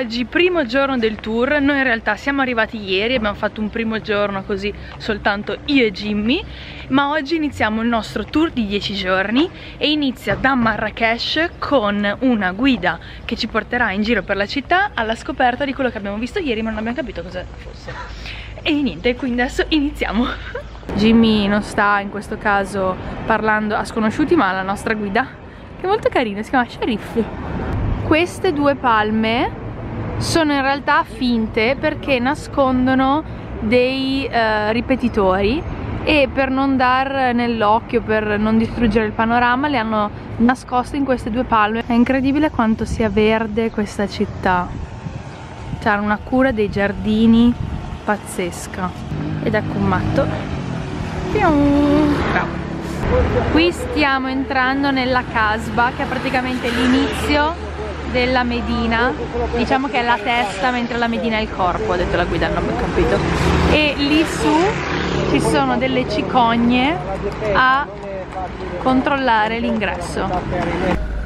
Oggi primo giorno del tour, noi in realtà siamo arrivati ieri, abbiamo fatto un primo giorno così soltanto io e Jimmy, ma oggi iniziamo il nostro tour di 10 giorni e inizia da Marrakesh con una guida che ci porterà in giro per la città alla scoperta di quello che abbiamo visto ieri ma non abbiamo capito cosa fosse. E niente, quindi adesso iniziamo. Jimmy non sta in questo caso parlando a sconosciuti ma la nostra guida, che è molto carina, si chiama Sheriff. Queste due palme sono in realtà finte perché nascondono dei uh, ripetitori e per non dar nell'occhio, per non distruggere il panorama le hanno nascoste in queste due palme. È incredibile quanto sia verde questa città. C'è una cura dei giardini pazzesca. Ed ecco un matto. Qui stiamo entrando nella casba che è praticamente l'inizio della Medina. Diciamo che è la testa mentre la Medina è il corpo ha detto la guida non ho capito. E lì su ci sono delle cicogne a controllare l'ingresso.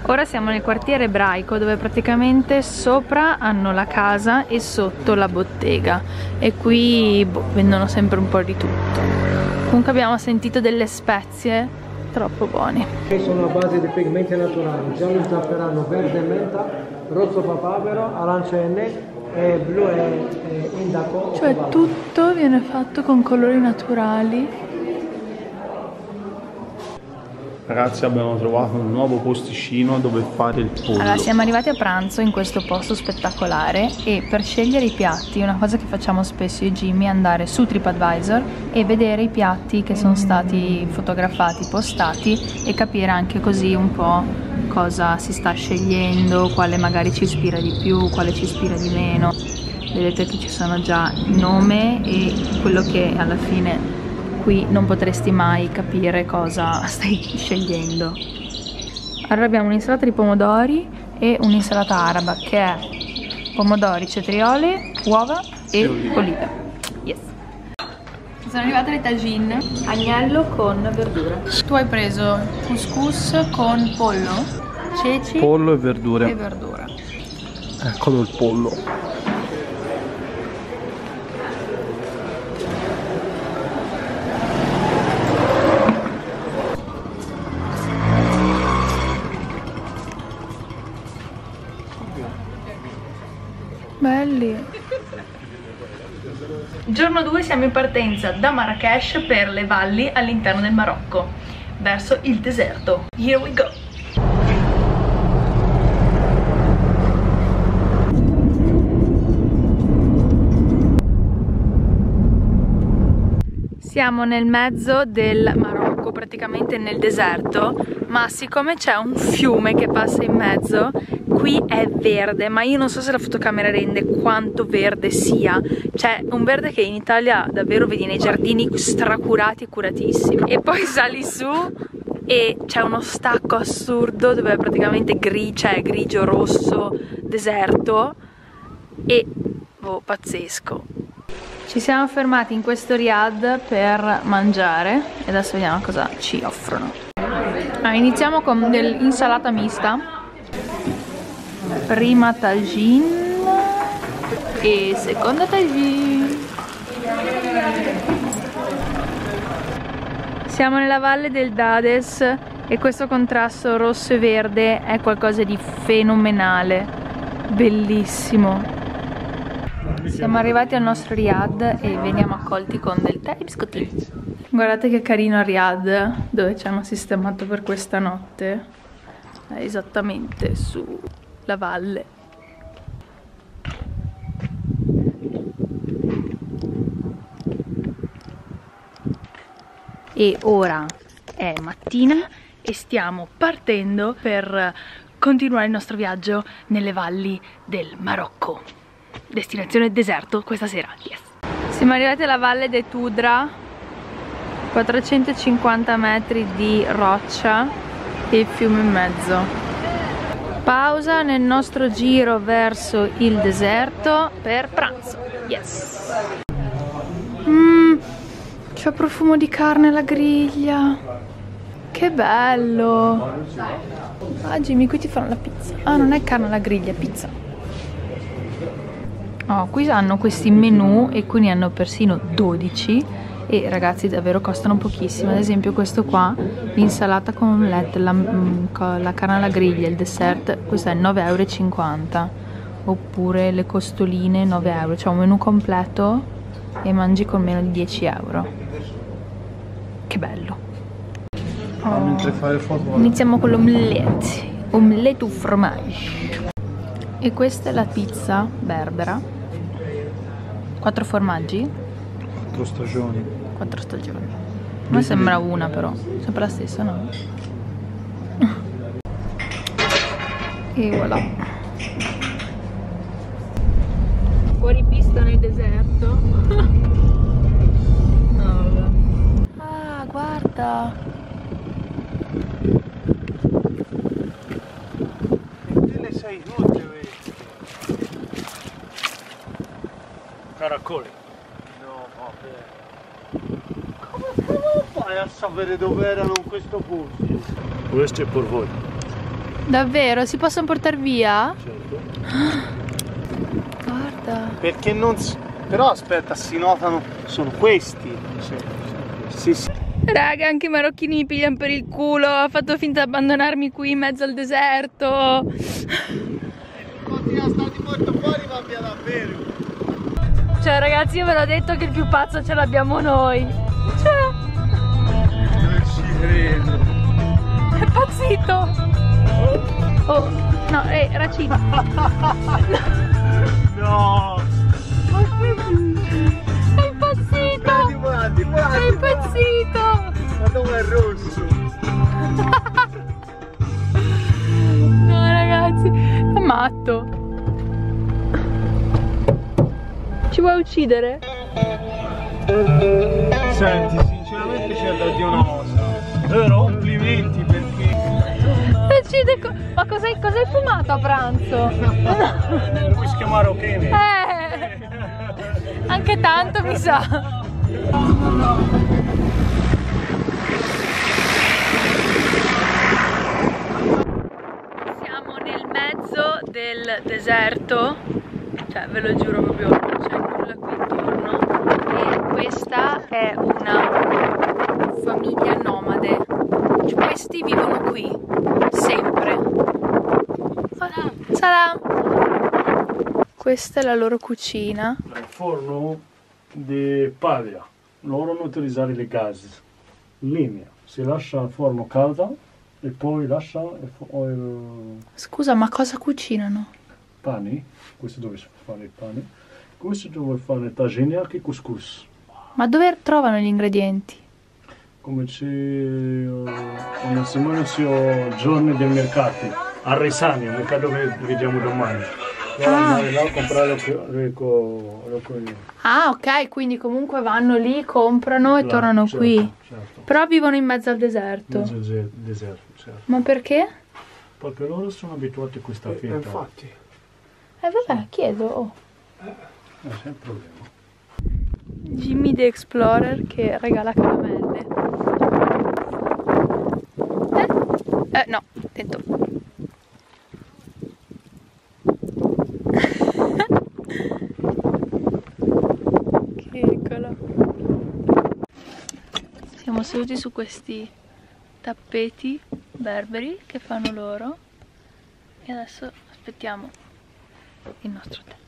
Ora siamo nel quartiere ebraico dove praticamente sopra hanno la casa e sotto la bottega. E qui boh, vendono sempre un po' di tutto. Comunque abbiamo sentito delle spezie troppo buoni. Sono a base di pigmenti naturali, giallo zafferano, verde menta, rosso papavero, arancia e e blu e, e indaco. Cioè tutto viene fatto con colori naturali Ragazzi abbiamo trovato un nuovo posticino dove fare il pollo. Allora siamo arrivati a pranzo in questo posto spettacolare e per scegliere i piatti una cosa che facciamo spesso io e Jimmy è andare su TripAdvisor e vedere i piatti che sono stati fotografati, postati e capire anche così un po' cosa si sta scegliendo, quale magari ci ispira di più, quale ci ispira di meno. Vedete che ci sono già il nome e quello che alla fine qui non potresti mai capire cosa stai scegliendo. Allora abbiamo un'insalata di pomodori e un'insalata araba che è pomodori, cetriole, uova e olive yes. Sono arrivate le tagine. Agnello con verdura. Tu hai preso couscous con pollo ceci pollo e verdure. e verdura. Eccolo il pollo Belli. Giorno 2 siamo in partenza da Marrakesh per le valli all'interno del Marocco, verso il deserto. Here we go! Siamo nel mezzo del Marocco, praticamente nel deserto, ma siccome c'è un fiume che passa in mezzo, qui è verde, ma io non so se la fotocamera rende quanto verde sia. C'è un verde che in Italia davvero vedi nei giardini stracurati e curatissimi. E poi sali su e c'è uno stacco assurdo dove è praticamente gri cioè grigio, rosso, deserto e oh, pazzesco ci siamo fermati in questo riad per mangiare e adesso vediamo cosa ci offrono. Ah, iniziamo con dell'insalata mista. Prima tagine e seconda tagine. Siamo nella valle del Dades e questo contrasto rosso e verde è qualcosa di fenomenale, bellissimo. Siamo arrivati al nostro Riyadh e veniamo accolti con del tè e biscottini. Guardate che carino Riyadh, dove ci hanno sistemato per questa notte. È esattamente sulla valle. E ora è mattina e stiamo partendo per continuare il nostro viaggio nelle valli del Marocco destinazione deserto questa sera, yes. Siamo arrivati alla valle de Tudra, 450 metri di roccia e il fiume in mezzo. Pausa nel nostro giro verso il deserto per pranzo, yes. Mmm, c'è profumo di carne alla griglia. Che bello! Ah Jimmy, qui ti fanno la pizza. Ah, non è carne alla griglia, è pizza. Oh, qui hanno questi menù e qui ne hanno persino 12 e ragazzi davvero costano pochissimo. Ad esempio questo qua l'insalata con omelette la, mm, la carne alla griglia il dessert questo è 9,50 euro oppure le costoline 9 euro. Cioè un menù completo e mangi con meno di 10 euro. Che bello. Oh. iniziamo con l'omelette. Omelette au fromage e questa è la pizza berbera. Quattro formaggi. Quattro stagioni. quattro stagioni. A me sembra una però. Sempre la stessa no? e voilà. Fuori pista nel deserto. No, vabbè. ah guarda Te le sei tutte, vedi? Caracoli. No, vabbè. Come, come fai a sapere dove erano in questo posto? Questo è per voi. davvero si possono portare via? Certo. guarda Perché non si... Però aspetta, si notano... Sono questi. Sì, sì, sì. Raga, anche i marocchini mi pigliano per il culo. Ha fatto finta di abbandonarmi qui in mezzo al deserto. Continua a stare molto fuori, va via davvero. Cioè, ragazzi, io ve l'ho detto che il più pazzo ce l'abbiamo noi. Cioè, Non ci credo. è pazzito. Oh, no, eh, Racid. No! È impazzito. guardi, È impazzito. Ma dove è rosso? No, ragazzi, è matto. Ci vuoi uccidere? Senti, sinceramente c'è da dire una cosa. Complimenti perché Decide co- Ma cos'hai, cos'hai fumato a pranzo? whisky marocchini. Eh, anche tanto mi sa. Siamo nel mezzo del deserto, cioè ve lo giuro proprio, non c'è nulla qui intorno. E questa è una famiglia nomade. Cioè, questi vivono qui, sempre. Salam. Salam. Questa è la loro cucina. Il forno di paglia. Loro non utilizzare le gas. Linea. Si lascia il forno caldo e poi lascia il, fo- il Scusa, ma cosa cucinano? pani. Questo dove si fa fare i pani. Questo dove fare tagine e anche couscous. Ma dove trovano gli ingredienti? Come c'è uh, quando si mangiano giorni dei mercati. A Resani, il mercato che vediamo domani. Devo Ah. andare là a comprare lo che, lo che- lo che- Ah, ok, quindi comunque vanno lì, comprano e là, tornano certo, qui. Certo. Però vivono in mezzo al deserto. Mezzo de- deserto, certo. Ma perché? Perché loro sono abituati a questa vita. infatti. Eh vabbè, chiedo. oh. Non c'è il problema. Jimmy the Explorer che regala caramelle. Eh? Eh, no, attento. che piccolo. Siamo seduti su questi tappeti berberi che fanno loro e adesso aspettiamo il nostro tè.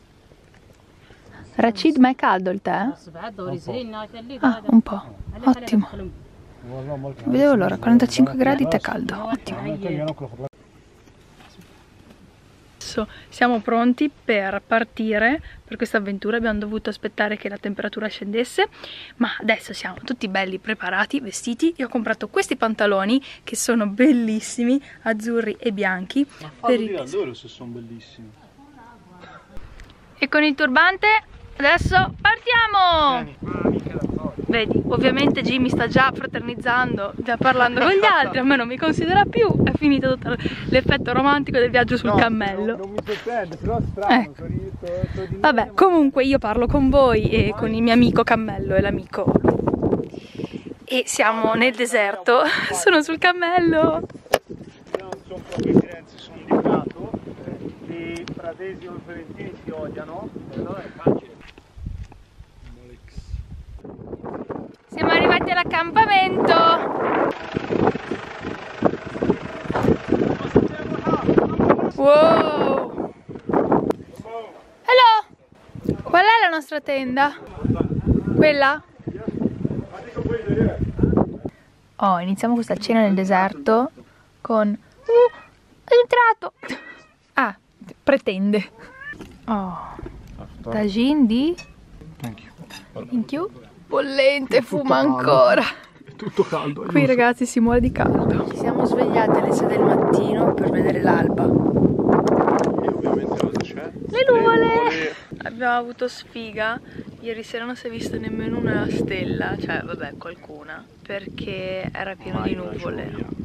Rachid, ma è caldo il tè? Ah, un po'. Ottimo. Vedevo l'ora, 45 gradi, tè caldo. Ottimo. Adesso siamo pronti per partire per questa avventura. Abbiamo dovuto aspettare che la temperatura scendesse, ma adesso siamo tutti belli preparati, vestiti. Io ho comprato questi pantaloni che sono bellissimi, azzurri e bianchi. per il- loro se sono bellissimi. E con il turbante adesso partiamo! Vedi, ovviamente Jimmy sta già fraternizzando, già parlando con gli altri, a me non mi considera più, è finito tutto l'effetto romantico del viaggio sul cammello. Non mi sorprende, però strano. Ecco. Vabbè, comunque io parlo con voi e con il mio amico cammello e l'amico. E siamo nel deserto, sono sul cammello. Non sono proprio Firenze, sono di Prato. E i pratesi o i fiorentini si odiano, allora è facile. Siamo arrivati all'accampamento. Wow! Hello! Qual è la nostra tenda? Quella? Oh, iniziamo questa cena nel deserto con... Uh, è entrato! Ah, pretende. Oh, tagine di... Thank you. Thank you. Bollente, fuma ancora. È tutto caldo. Qui ragazzi si muore di caldo. Ci siamo svegliati alle 6 del mattino per vedere l'alba. E ovviamente cosa c'è? Le nuvole! Abbiamo avuto sfiga. Ieri sera non si è vista nemmeno una stella, cioè vabbè qualcuna, perché era pieno di nuvole.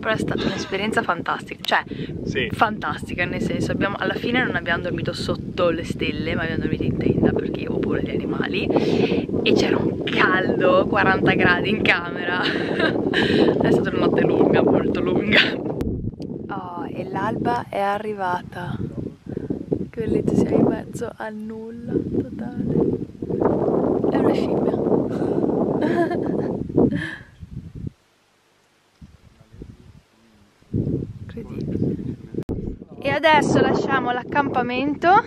Però è stata un'esperienza fantastica, cioè Sì. fantastica nel senso abbiamo, alla fine non abbiamo dormito sotto le stelle ma abbiamo dormito in tenda perché io avevo paura degli animali e c'era un caldo 40 gradi in camera. È stata una notte lunga molto lunga. Oh, e l'alba è arrivata. Che bellezza siamo in mezzo al nulla totale. È una scimmia incredibile e adesso lasciamo l'accampamento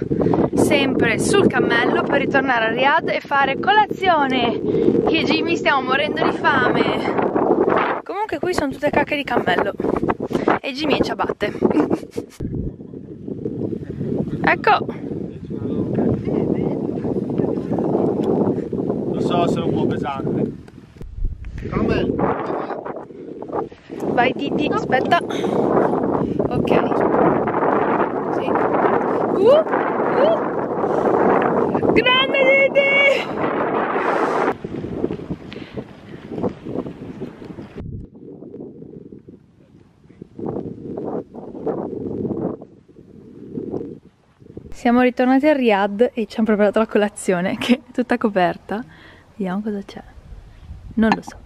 sempre sul cammello per ritornare a Riyadh e fare colazione. Che e Jimmy stiamo morendo di fame. Comunque qui sono tutte cacche di cammello. E Jimmy è in ciabatte. ecco. Lo so, sono un po' pesante. Camel. Vai Titi, aspetta. Ok. Uh, uh. Grande! Siamo ritornati a Riyadh e ci hanno preparato la colazione che è tutta coperta. Vediamo cosa c'è. Non lo so.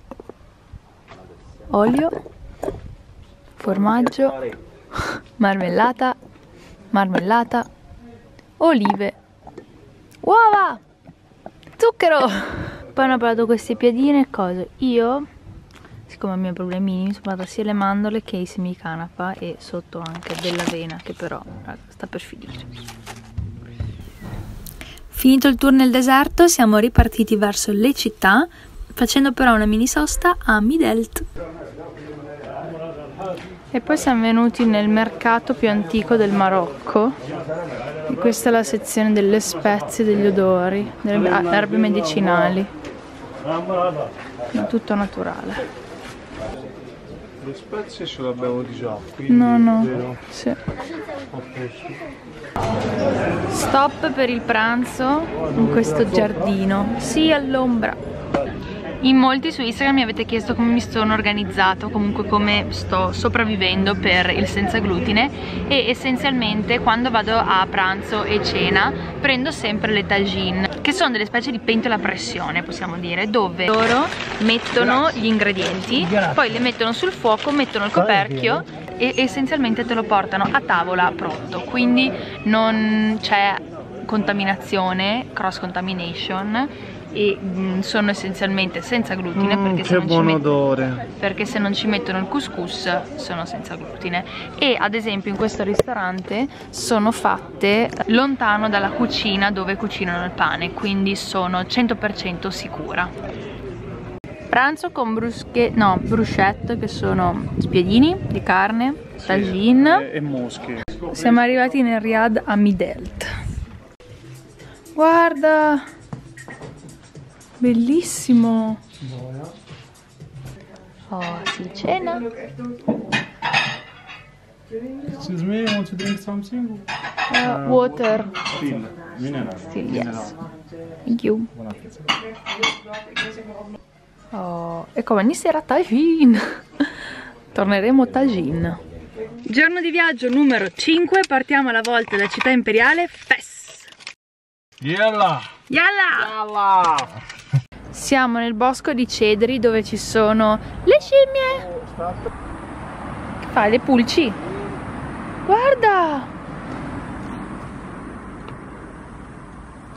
Olio, formaggio, marmellata, marmellata, olive, uova, zucchero. Poi hanno preparato queste piadine e cose. Io, siccome ho i miei problemini, mi sono preparata sia le mandorle che i semi canapa e sotto anche dell'avena che però sta per finire. Finito il tour nel deserto, siamo ripartiti verso le città, facendo però una mini sosta a Midelt. E poi siamo venuti nel mercato più antico del Marocco. E questa è la sezione delle spezie degli odori, delle ah, erbe medicinali. È tutto naturale. Le spezie ce le abbiamo già, quindi No, no. Sì. Stop per il pranzo in questo giardino, sì all'ombra. In molti su Instagram mi avete chiesto come mi sono organizzato, comunque come sto sopravvivendo per il senza glutine e essenzialmente quando vado a pranzo e cena prendo sempre le tagine che sono delle specie di pentole a pressione possiamo dire dove loro mettono gli ingredienti poi le mettono sul fuoco, mettono il coperchio e essenzialmente te lo portano a tavola pronto. Quindi non c'è contaminazione, cross contamination e mm, sono essenzialmente senza glutine Mm, perché, se met- odore. perché se non ci mettono il couscous sono senza glutine e ad esempio in questo ristorante sono fatte lontano dalla cucina dove cucinano il pane quindi sono 100% sicura pranzo con brusche, no, bruschette che sono spiedini di carne, tagine E, e mosche. siamo arrivati nel Riyadh a Midelt. Guarda! Bellissimo! Oh, si cena. Excuse me, want to drink something? Uh, water. Still, minerale. Still, yes. Thank you. Oh, e come sera tagine. Torneremo a tagine. Giorno di viaggio numero 5, partiamo alla volta da città imperiale Fes. Yalla! Yalla! Yalla! Siamo nel bosco di cedri dove ci sono le scimmie. Che fai? Le pulci? Guarda!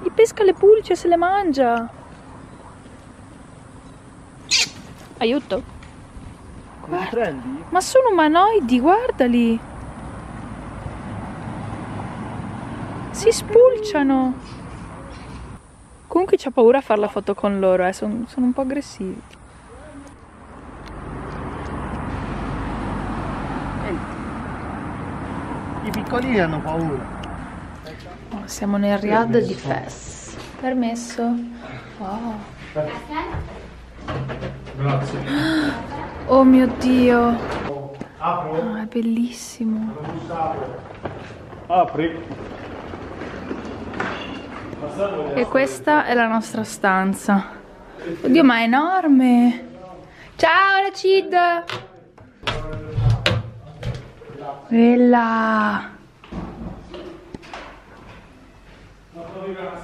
Gli pesca le pulci e se le mangia. Aiuto. Prendi? Ma sono umanoidi, guardali. Si spulciano. Comunque c'ha paura a fare la foto con loro, eh. sono, sono un po' aggressivi. I piccolini hanno paura. Oh, siamo nel Riad di Fes. Permesso. Wow. Grazie. Oh mio Dio. Ah, è bellissimo. Apri. E questa è la nostra stanza. Oddio, ma è enorme. Ciao, Racid. Bella.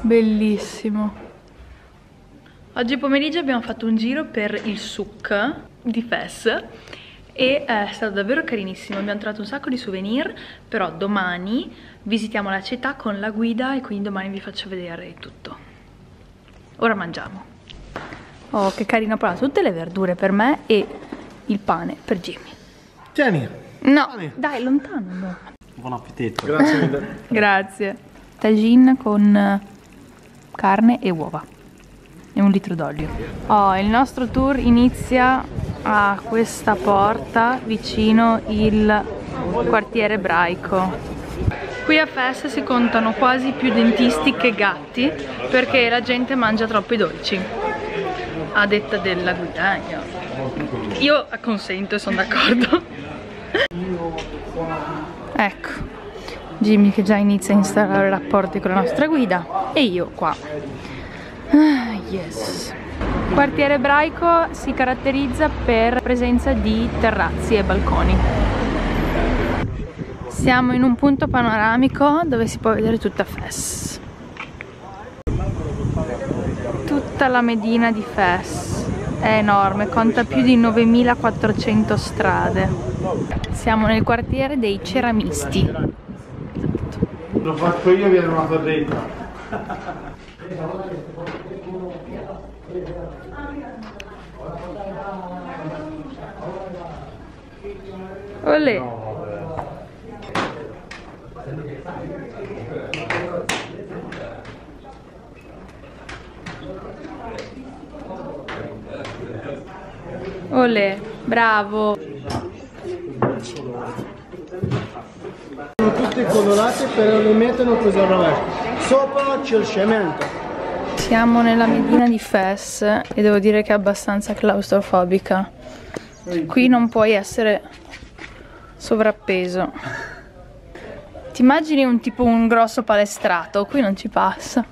Bellissimo. Oggi pomeriggio abbiamo fatto un giro per il souk di Fes e è stato davvero carinissimo, abbiamo trovato un sacco di souvenir, però domani visitiamo la città con la guida e quindi domani vi faccio vedere tutto. Ora mangiamo. Oh, che carino, provato tutte le verdure per me e il pane per Jimmy. Tieni. No, dai, lontano. Buon appetito. Grazie mille. Grazie. Tagine con eh, carne e uova e un litro d'olio. Oh, il nostro tour inizia a questa porta vicino il quartiere ebraico. Qui a Fes si contano quasi più dentisti che gatti perché la gente mangia troppi dolci. A detta della guida, io, io consento e sono d'accordo. ecco, Jimmy che già inizia a installare rapporti con la nostra guida e io qua. Ah, yes. Il quartiere ebraico si caratterizza per presenza di terrazzi e balconi. Siamo in un punto panoramico dove si può vedere tutta Fes. Tutta la Medina di Fes è enorme, conta più di 9400 strade. Siamo nel quartiere dei ceramisti. L'ho fatto io, viene una torretta. Olè. Olè, bravo. Sono tutte colorate però le mettono così al rovescio. Sopra c'è il cemento. Siamo nella Medina di Fes e devo dire che è abbastanza claustrofobica. Qui non puoi essere sovrappeso. Ti immagini un tipo un grosso palestrato? Qui non ci passa.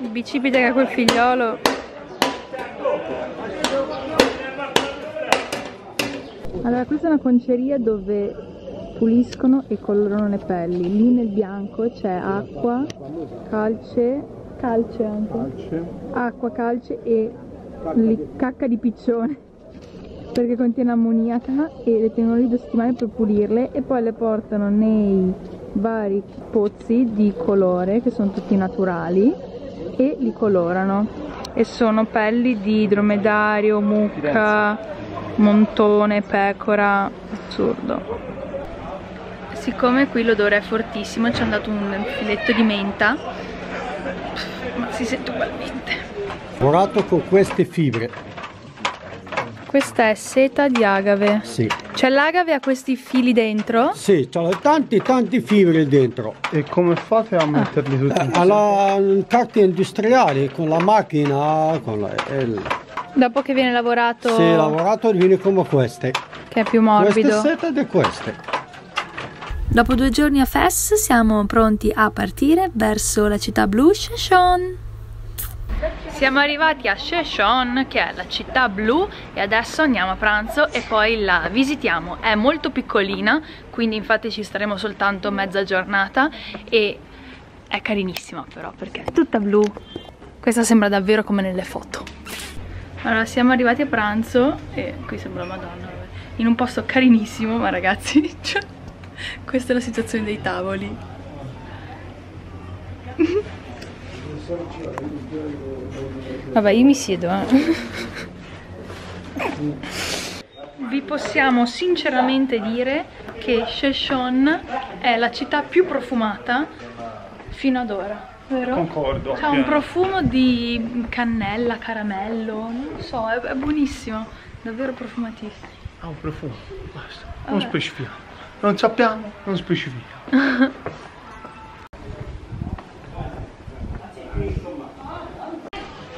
Il bicipite che ha quel figliolo. Allora, questa è una conceria dove puliscono e colorano le pelli. Lì nel bianco c'è acqua, calce, calce anche. Acqua, calce e li- cacca di piccione. Perché contiene ammoniaca e le tengono lì due settimane per pulirle e poi le portano nei vari pozzi di colore che sono tutti naturali e li colorano. E sono pelli di dromedario, mucca, montone, pecora, assurdo. Siccome qui l'odore è fortissimo ci hanno dato un filetto di menta, ma si sente ugualmente. lavorato con queste fibre. Questa è seta di agave. Sì, Cioè l'agave ha questi fili dentro? sì, c'ho tanti tanti fibre dentro. E come fate a metterli tutti Eh, Alla carte industriali con la macchina, con la, il, Dopo che viene lavorato, sì, lavorato viene come queste. che è più Queste morbido. sette di queste. Dopo due giorni a Fes siamo pronti a partire verso la città blu Sheshon. Siamo arrivati a Sheshon, che è la città blu, e adesso andiamo a pranzo e poi la visitiamo. È molto piccolina, quindi infatti ci staremo soltanto mezza giornata e è carinissima però perché è tutta blu Questa sembra davvero come nelle foto. Allora, siamo arrivati a pranzo e qui sembra Madonna, in un posto carinissimo, ma ragazzi, cioè, questa è la situazione dei tavoli. Vabbè, io mi siedo, eh. Vi possiamo sinceramente dire che Sheshon è la città più profumata fino ad ora, vero? Concordo. C'ha un profumo di cannella, caramello, non lo so, è, è buonissimo, davvero profumatissimo. Ha un profumo, basta. Non specifichiamo. Non sappiamo, non specifichiamo.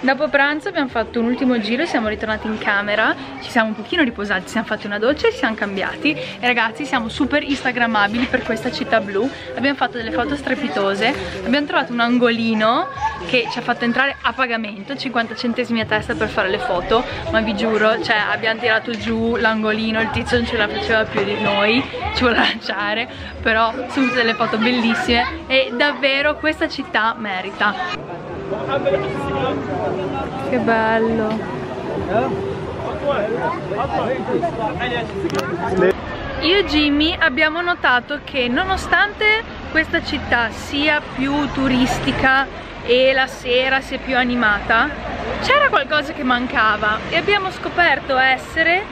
Dopo pranzo abbiamo fatto un ultimo giro, siamo ritornati in camera, ci siamo un pochino riposati, ci siamo fatti una doccia e ci siamo cambiati e ragazzi siamo super instagrammabili per questa città blu, abbiamo fatto delle foto strepitose, abbiamo trovato un angolino che ci ha fatto entrare a pagamento, 50 centesimi a testa per fare le foto, ma vi giuro, cioè abbiamo tirato giù l'angolino, il tizio non ce la faceva più di noi, ci vuole lanciare, però sono tutte delle foto bellissime e davvero questa città merita. Che bello. Io e Jimmy abbiamo notato che nonostante questa città sia più turistica e la sera sia più animata, c'era qualcosa che mancava e abbiamo scoperto essere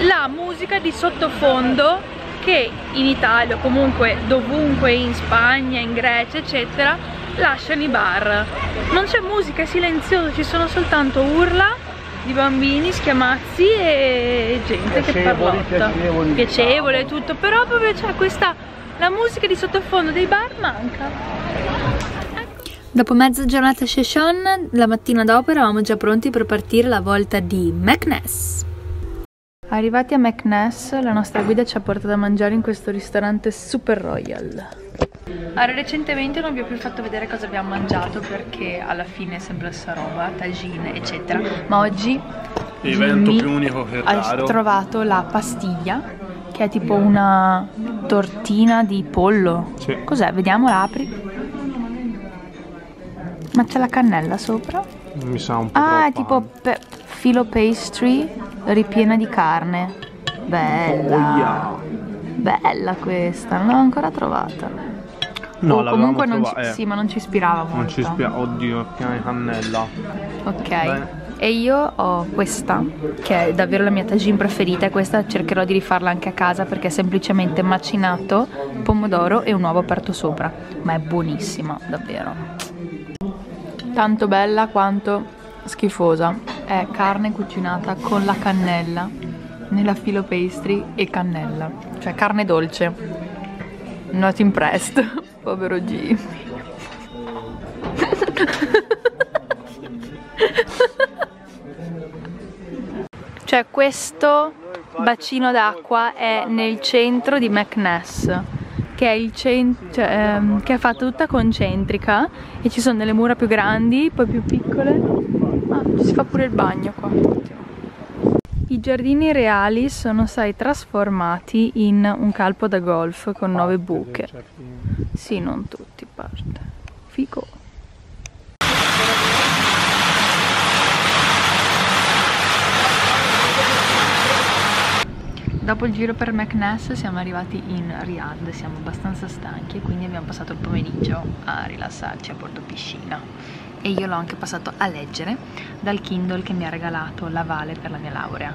la musica di sottofondo che in Italia o comunque dovunque in Spagna, in Grecia eccetera lasciano i bar non c'è musica, è silenzioso, ci sono soltanto urla di bambini, schiamazzi e gente che Piacevoli, parlotta piacevoli, piacevole e tutto però proprio c'è questa la musica di sottofondo dei bar manca Dopo mezza giornata a Sheshon, la mattina dopo eravamo già pronti per partire la volta di McNess. Arrivati a McNess, la nostra guida ci ha portato a mangiare in questo ristorante super royal. Allora, recentemente non vi ho più fatto vedere cosa abbiamo mangiato perché alla fine è sempre la stessa roba, tagine, eccetera. Ma oggi L'evento più unico che raro. trovato la pastiglia, che è tipo una tortina di pollo. Sì. Cos'è? Vediamo, la apri. Ma c'è la cannella sopra? Mi sa un po' Ah, è tipo pe- filo pastry ripiena di carne. Bella. Bella questa, non l'ho ancora trovata. No, O comunque non ci, eh. sì, ma non ci ispirava molto. Non ci spia. Oddio, piena di cannella. Ok. Bene. E io ho questa, che è davvero la mia tagine preferita e questa cercherò di rifarla anche a casa perché è semplicemente macinato, pomodoro e un uovo aperto sopra. Ma è buonissima, davvero. Tanto bella quanto schifosa. È carne cucinata con la cannella, nella filo pastry e cannella. Cioè carne dolce. Not impressed. Povero Jimmy. Cioè questo bacino d'acqua è nel centro di McNess che è, il cioè, ehm, che è fatta tutta concentrica e ci sono delle mura più grandi, poi più piccole. Ah, ci si fa pure il bagno qua. I giardini reali sono stati trasformati in un campo da golf con nove buche. Sì, non tutti, parte. Fico. Dopo il giro per McNess siamo arrivati in Riyadh, siamo abbastanza stanchi e quindi abbiamo passato il pomeriggio a rilassarci a Porto Piscina e io l'ho anche passato a leggere dal Kindle che mi ha regalato la Vale per la mia laurea.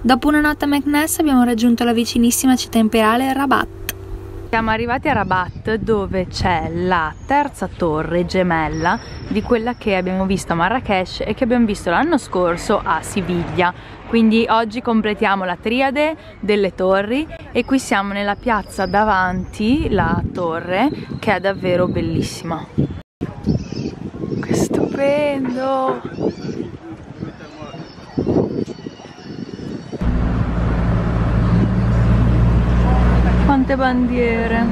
Dopo una notte a McNess abbiamo raggiunto la vicinissima città imperiale Rabat. Siamo arrivati a Rabat dove c'è la terza torre gemella di quella che abbiamo visto a Marrakesh e che abbiamo visto l'anno scorso a Siviglia. Quindi oggi completiamo la triade delle torri e qui siamo nella piazza davanti la torre che è davvero bellissima. Stupendo! Quante bandiere!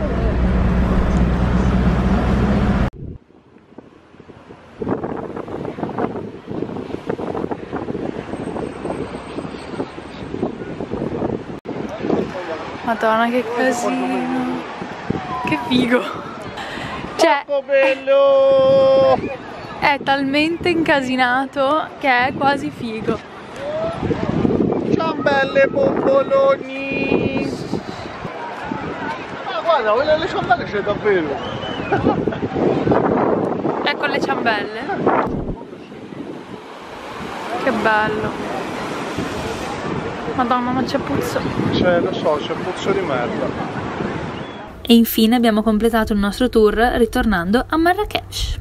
Madonna che casino! Che figo! Cioè, bello! È talmente incasinato che è quasi figo. Ciambelle bomboloni! Ma guarda, quelle le ciambelle c'è davvero! Ecco le ciambelle. Che bello. Madonna, ma c'è puzzo. C'è, lo so, c'è puzzo di merda. E infine abbiamo completato il nostro tour ritornando a Marrakesh.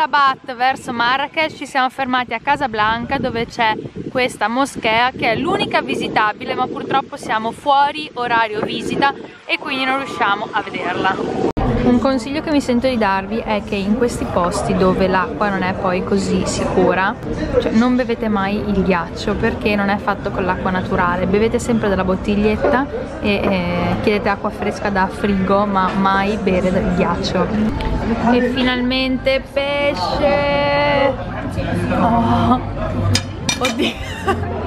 Rabat verso Marrakesh ci siamo fermati a Casablanca dove c'è questa moschea che è l'unica visitabile ma purtroppo siamo fuori orario visita e quindi non riusciamo a vederla. Un consiglio che mi sento di darvi è che in questi posti dove l'acqua non è poi così sicura, cioè non bevete mai il ghiaccio perché non è fatto con l'acqua naturale, bevete sempre dalla bottiglietta e eh, chiedete acqua fresca da frigo ma mai bere del ghiaccio. E finalmente pesce! Oh. Oddio!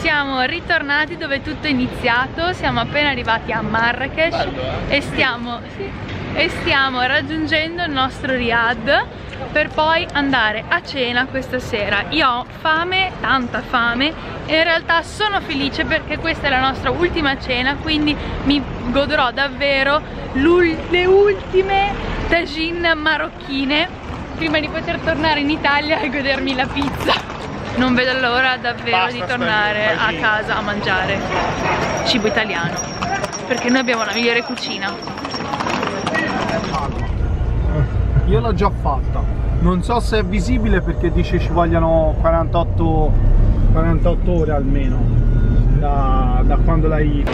Siamo ritornati dove tutto è iniziato, siamo appena arrivati a Marrakesh e stiamo, e stiamo raggiungendo il nostro Riyadh per poi andare a cena questa sera. Io ho fame, tanta fame e in realtà sono felice perché questa è la nostra ultima cena quindi mi godrò davvero le ultime tagine marocchine prima di poter tornare in Italia e godermi la pizza non vedo l'ora davvero Basta, di tornare a casa a mangiare cibo italiano perché noi abbiamo la migliore cucina. Io l'ho già fatta. Non so se è visibile perché dice ci vogliono 48, 48 ore almeno da, da quando l'hai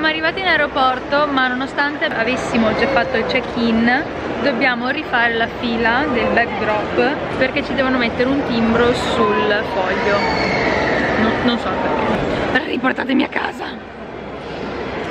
siamo arrivati in aeroporto ma nonostante avessimo già fatto il check-in dobbiamo rifare la fila del backdrop perché ci devono mettere un timbro sul foglio. No, non so perché. Riportatemi a casa.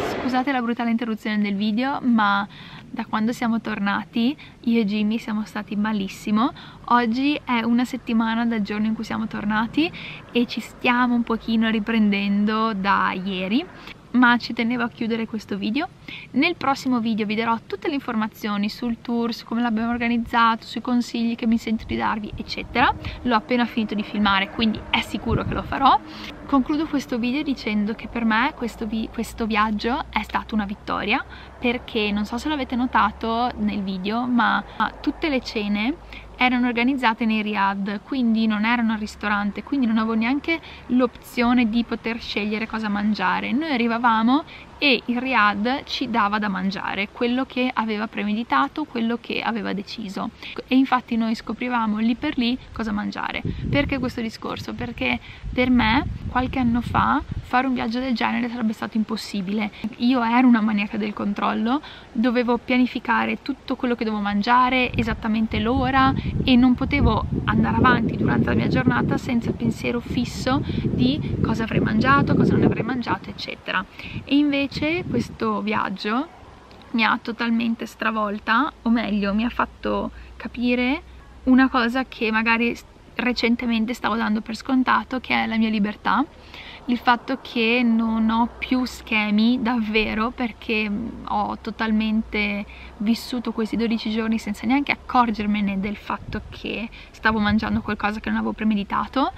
Scusate la brutale interruzione del video ma da quando siamo tornati io e Jimmy siamo stati malissimo. Oggi è una settimana dal giorno in cui siamo tornati e ci stiamo un pochino riprendendo da ieri ma ci tenevo a chiudere questo video. Nel prossimo video vi darò tutte le informazioni sul tour, su come l'abbiamo organizzato sui consigli che mi sento di darvi eccetera. L'ho appena finito di filmare quindi è sicuro che lo farò. Concludo questo video dicendo che per me questo, vi questo viaggio è stata una vittoria perché non so se l'avete notato nel video ma tutte le cene erano organizzate nei riad, quindi non erano al ristorante, quindi non avevo neanche l'opzione di poter scegliere cosa mangiare. Noi arrivavamo e il Riad ci dava da mangiare quello che aveva premeditato, quello che aveva deciso e infatti noi scoprivamo lì per lì cosa mangiare. Perché questo discorso? Perché per me qualche anno fa fare un viaggio del genere sarebbe stato impossibile. Io ero una maniaca del controllo, dovevo pianificare tutto quello che dovevo mangiare, esattamente l'ora e non potevo andare avanti durante la mia giornata senza pensiero fisso di cosa avrei mangiato, cosa non avrei mangiato, eccetera. E invece invece questo viaggio mi ha totalmente stravolta, o meglio mi ha fatto capire una cosa che magari recentemente stavo dando per scontato, che è la mia libertà il fatto che non ho più schemi davvero perché ho totalmente vissuto questi 12 giorni senza neanche accorgermene del fatto che stavo mangiando qualcosa che non avevo premeditato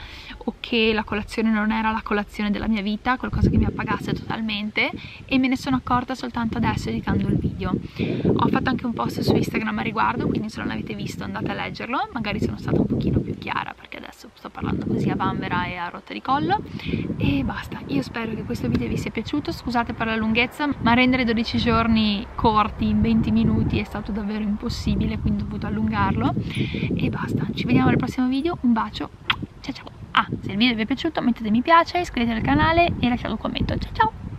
o che la colazione non era la colazione della mia vita, qualcosa che mi appagasse totalmente e me ne sono accorta soltanto adesso editando il video. Ho fatto anche un post su Instagram a riguardo, quindi se non l'avete visto andate a leggerlo, magari sono stata un pochino più chiara perché adesso sto parlando così a bambera e a rotta di collo e basta. Io spero che questo video vi sia piaciuto. Scusate per la lunghezza ma rendere 12 giorni corti in 20 minuti è stato davvero impossibile quindi ho dovuto allungarlo. E basta. Ci vediamo nel prossimo video. Un bacio. Ciao ciao. Ah se il video vi è piaciuto mettete mi piace iscrivetevi al canale e lasciate un commento. Ciao ciao